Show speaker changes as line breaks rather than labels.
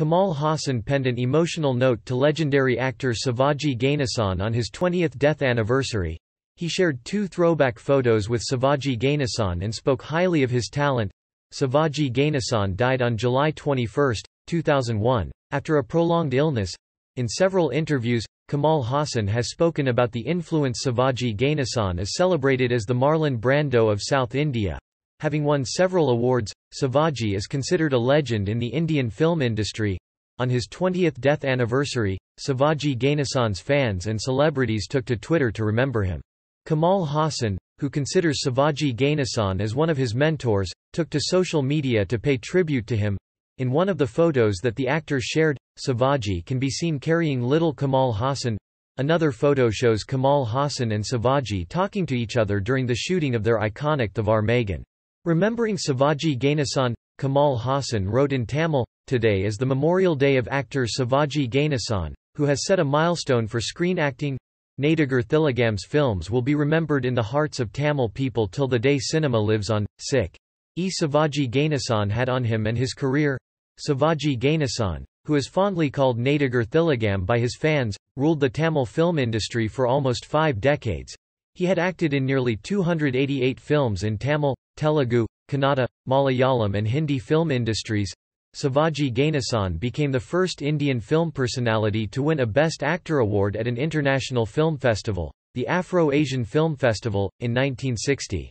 Kamal Haasan penned an emotional note to legendary actor Sivaji Ganesan on his 20th death anniversary. He shared two throwback photos with Sivaji Ganesan and spoke highly of his talent. Sivaji Ganesan died on July 21, 2001, after a prolonged illness. In several interviews, Kamal Haasan has spoken about the influence Sivaji Ganesan is celebrated as the Marlon Brando of South India. Having won several awards, Sivaji is considered a legend in the Indian film industry. On his 20th death anniversary, Sivaji Ganesan's fans and celebrities took to Twitter to remember him. Kamal Haasan, who considers Sivaji Ganesan as one of his mentors, took to social media to pay tribute to him. In one of the photos that the actor shared, Sivaji can be seen carrying little Kamal Haasan. Another photo shows Kamal Haasan and Sivaji talking to each other during the shooting of their iconic Thevar Magan. Remembering Sivaji Ganesan, Kamal Haasan wrote in Tamil, Today is the Memorial Day of actor Sivaji Ganesan, who has set a milestone for screen acting. Nadigar Thilagam's films will be remembered in the hearts of Tamil people till the day cinema lives on. Sick. E. Sivaji Ganesan had on him and his career. Sivaji Ganesan, who is fondly called Nadigar Thilagam by his fans, ruled the Tamil film industry for almost five decades. He had acted in nearly 288 films in Tamil, Telugu, Kannada, Malayalam and Hindi film industries. Sivaji Ganesan became the first Indian film personality to win a Best Actor award at an international film festival, the Afro-Asian Film Festival, in 1960.